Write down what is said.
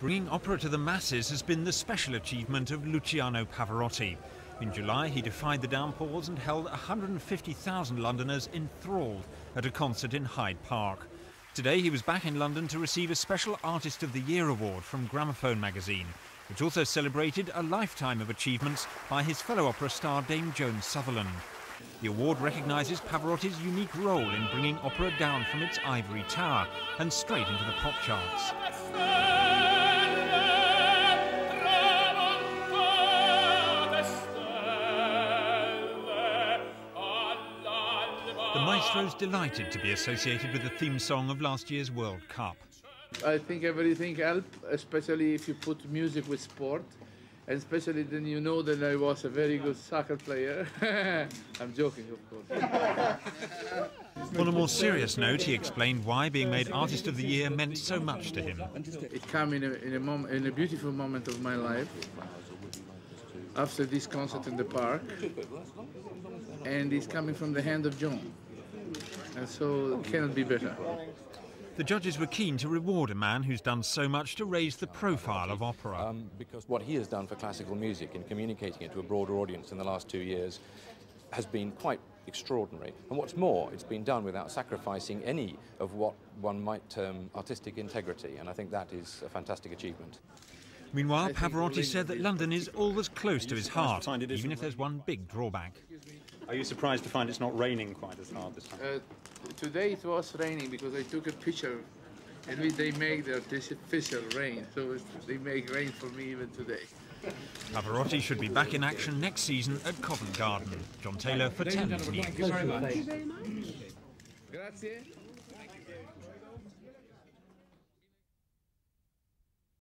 Bringing opera to the masses has been the special achievement of Luciano Pavarotti. In July, he defied the downpours and held 150,000 Londoners enthralled at a concert in Hyde Park. Today, he was back in London to receive a special Artist of the Year award from Gramophone magazine, which also celebrated a lifetime of achievements by his fellow opera star Dame Joan Sutherland. The award recognises Pavarotti's unique role in bringing opera down from its ivory tower and straight into the pop charts. The maestro's delighted to be associated with the theme song of last year's World Cup. I think everything helps, especially if you put music with sport. And especially then you know that I was a very good soccer player. I'm joking, of course. On a more serious note, he explained why being made Artist of the Year meant so much to him. It came in a, in a, moment, in a beautiful moment of my life after this concert in the park. And it's coming from the hand of John. And so it cannot be better. The judges were keen to reward a man who's done so much to raise the profile of opera. Um, because what he has done for classical music in communicating it to a broader audience in the last two years has been quite extraordinary. And what's more, it's been done without sacrificing any of what one might term artistic integrity, and I think that is a fantastic achievement. Meanwhile, Pavarotti said that London is always close to his heart, even if there's one big drawback. Are you surprised to find it's not raining quite as hard this time? Uh, today it was raining because I took a picture and we, they make the artificial rain, so they make rain for me even today. Pavarotti should be back in action next season at Covent Garden. John Taylor for Thames News. Thank you very much. Thank you very much. Grazie.